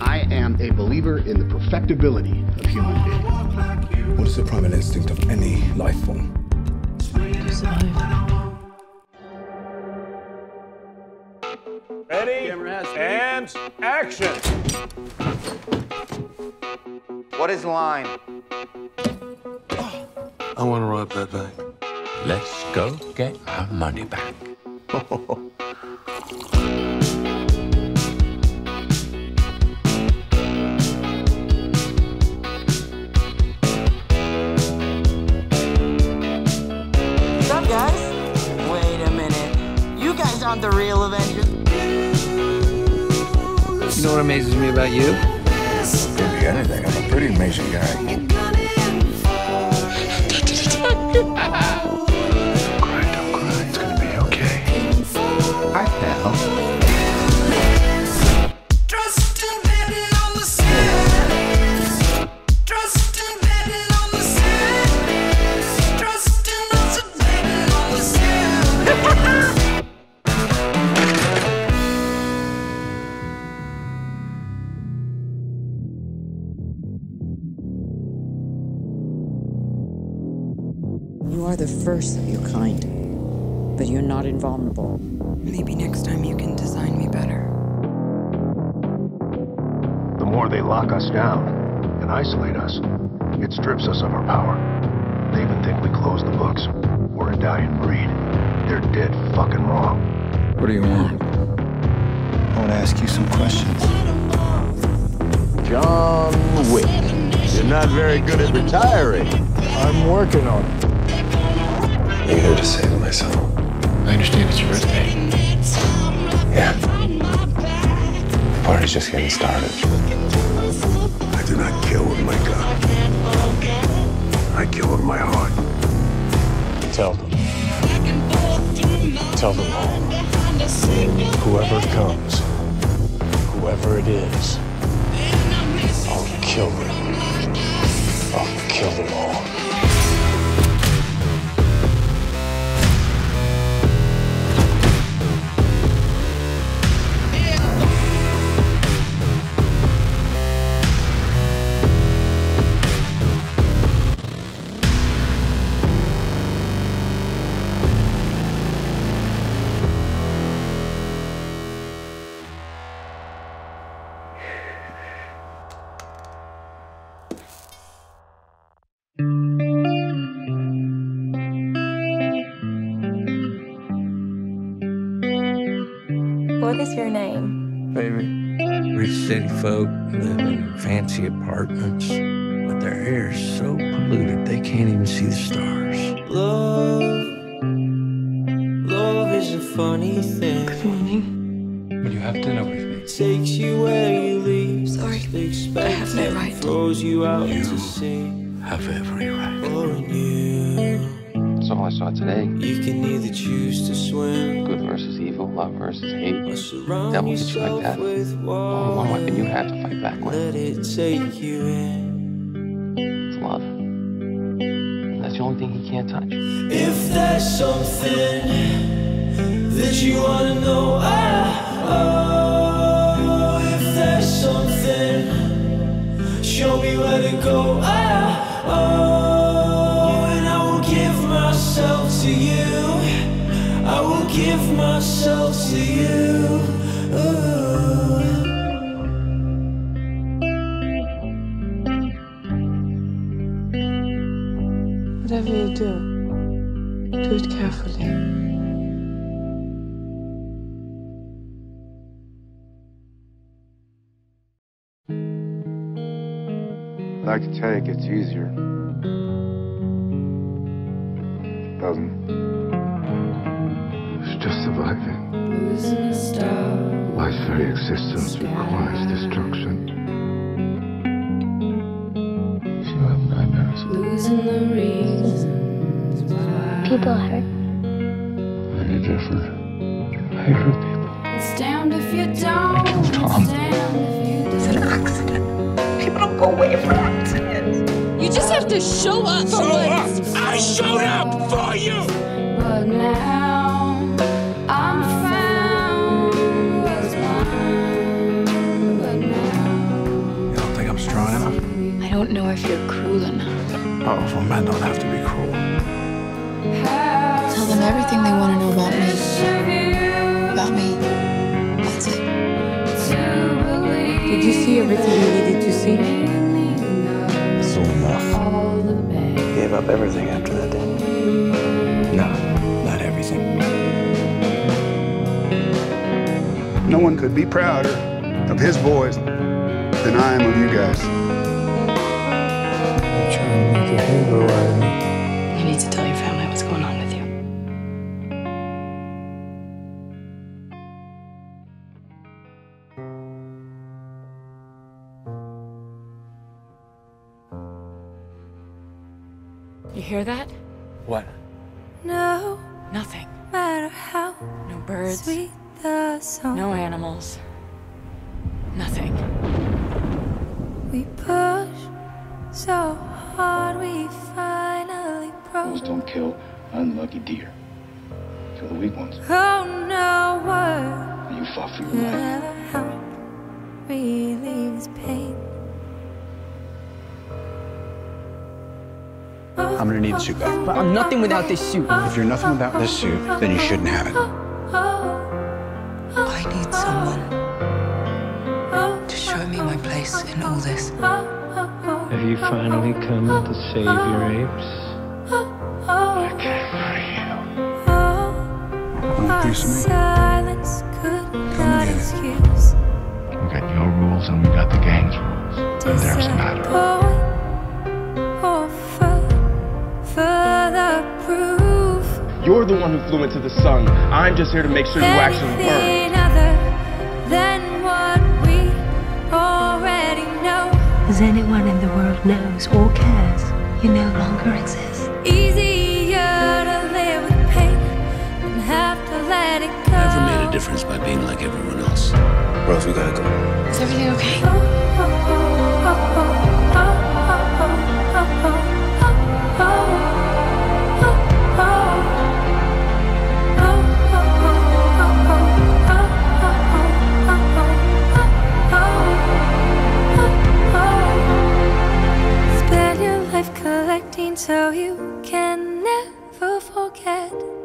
I am a believer in the perfectibility of human being. What is the primal instinct of any life form? To survive. Ready and action! What is line? I want to rob that bank. Let's go get our money back. aren't the real Avengers. You know what amazes me about you? Could be anything. I'm a pretty amazing guy. Cry, don't cry. It's gonna be okay. Hi, pal. The first of your kind, but you're not invulnerable. Maybe next time you can design me better. The more they lock us down and isolate us, it strips us of our power. They even think we close the books. We're a dying breed. They're dead fucking wrong. What do you want? I want to ask you some questions. John Wick. You're not very good at retiring. I'm working on it. I'm here to save myself. I understand it's your birthday. Yeah. The party's just getting started. I do not kill with my gun. I kill with my heart. Tell them. Tell them all. Whoever comes, whoever it is, I'll kill them. I'll kill them all. What is your name? Baby. Rich city folk live in fancy apartments, but their air is so polluted they can't even see the stars. Love, love is a funny thing. Good morning. Would you have dinner with me? Takes you where you leave. Sorry, They I have no expect right. it, throws you out to sea. Have every right. Or in you, That's all I saw today. you can either choose to swim Good versus evil, love versus hate. Devil hits you like that. Only one weapon you have to fight back with. Let it take you in. It's love. And that's the only thing he can't touch. If there's something that you wanna know, ah, oh, if there's something, show me where to go, ah, oh, give myself to you. Ooh. Whatever you do, do it carefully. I'd like to tell you it gets easier. It doesn't. It's just surviving. Life's very existence requires destruction. If you have nightmares, Losing the reasons why. People hurt. very different. I hurt people. Stand if you don't. killed Tom. It's an accident. People don't go away for accidents. You just have to show up for once. I showed up for you. But now Powerful men don't have to be cruel. Tell them everything they want to know about me. About me. That's it. Did you see everything you needed to see? It's all enough. Gave up everything after that, didn't you? No, not everything. No one could be prouder of his boys than I am of you guys. You're to make out of me. You need to tell your family what's going on with you. You hear that? What? No Nothing. matter how No birds. sweet the song. No animals. Nothing. We push so hard we finally Bulls broke. don't kill unlucky deer. Kill the weak ones. Oh no word you fought for your life. ever help relieve pain. I'm gonna need the suit back. But I'm nothing without this suit. If you're nothing without this suit, then you shouldn't have it. I need someone to show me my place in all this. Have you finally come to save your apes? I came for you. Want a piece of me? Come get it. excuse. We got your rules and we got the gang's rules. And there's a matter. Disappoint or fur- further proof. You're the one who flew into the sun. I'm just here to make sure you actually burn. in the world knows or cares, you no longer exist. Easier to live with pain than have to let it go. I Never made a difference by being like everyone else. Ralph, we gotta go. Is everything okay? Oh, oh, oh, oh, oh. life collecting so you can never forget.